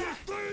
Take this!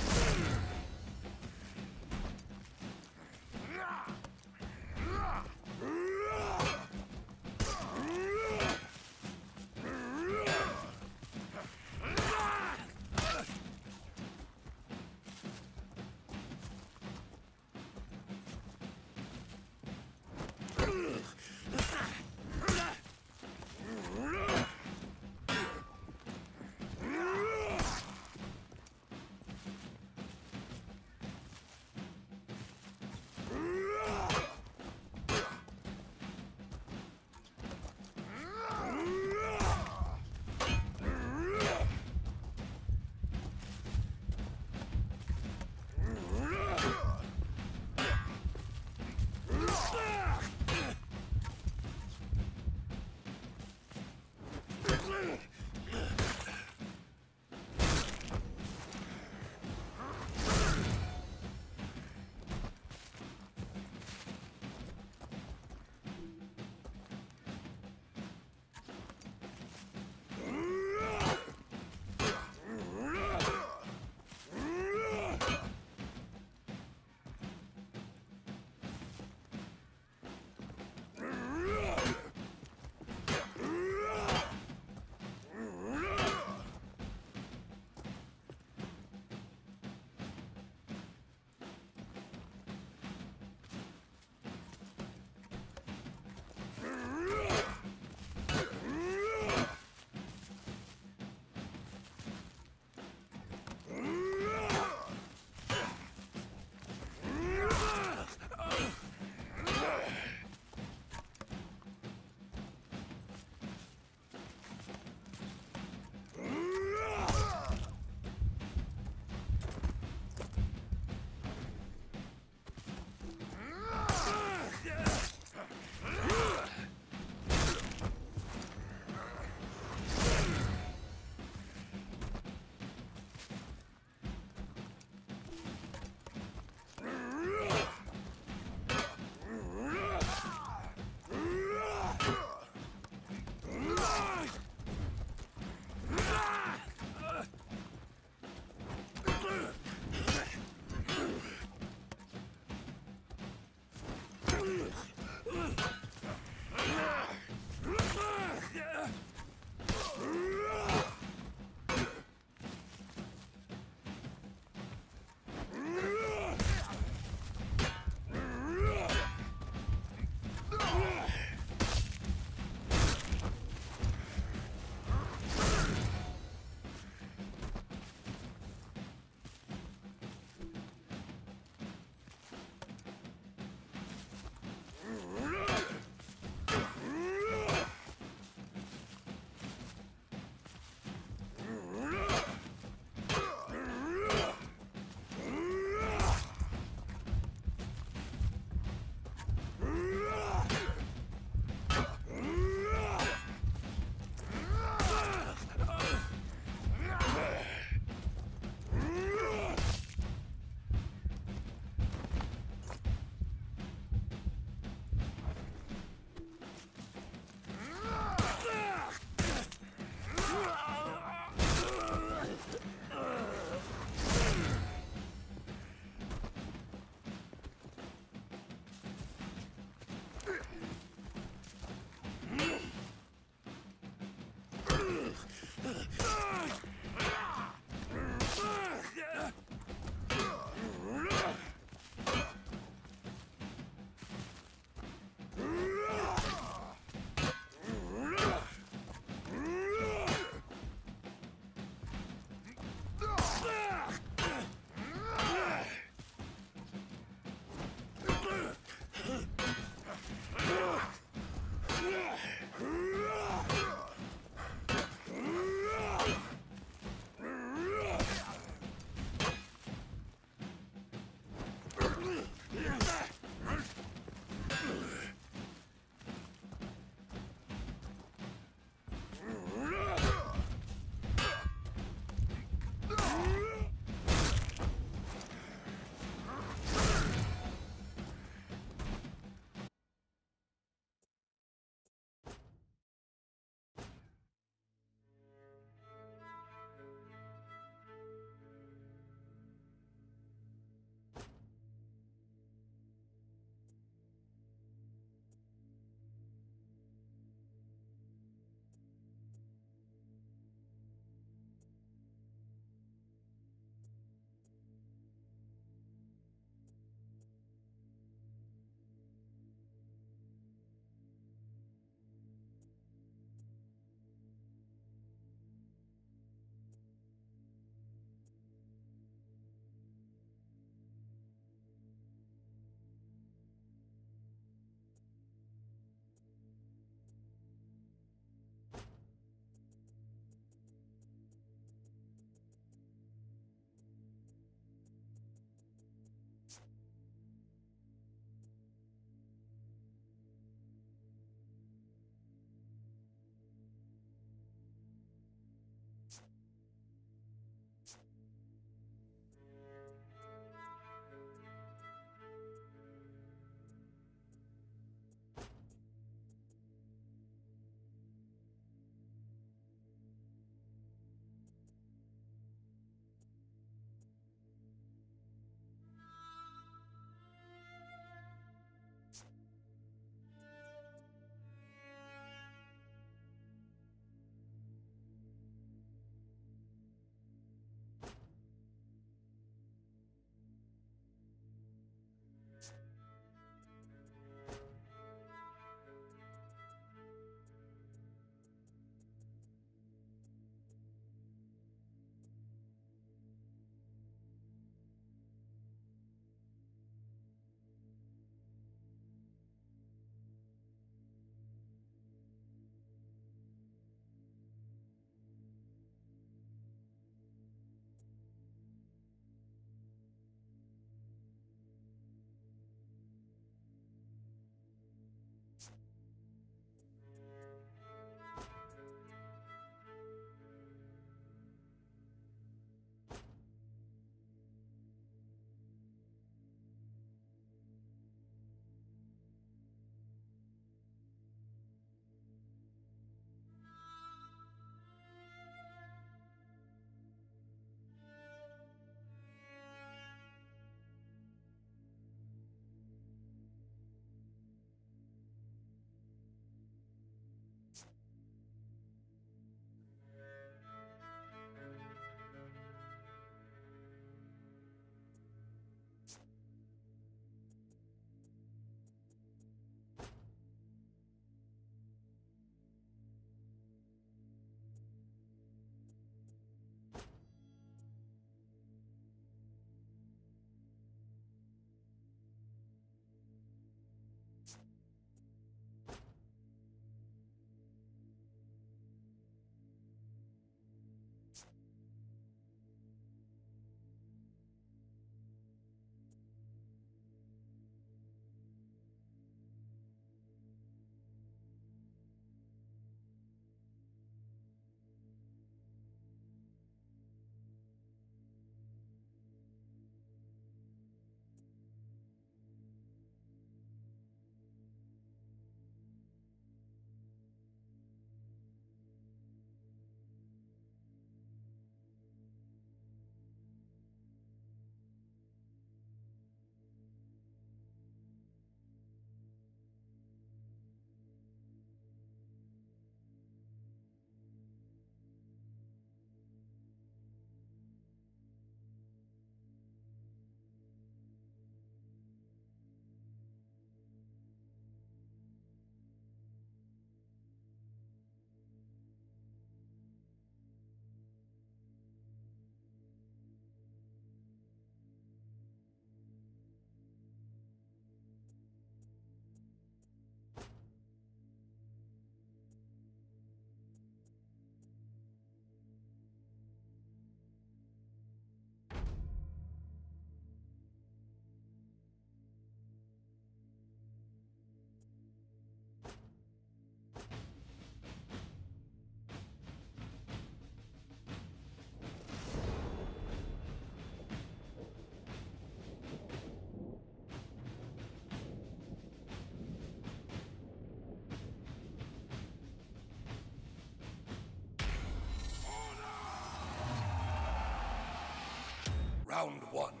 Round one.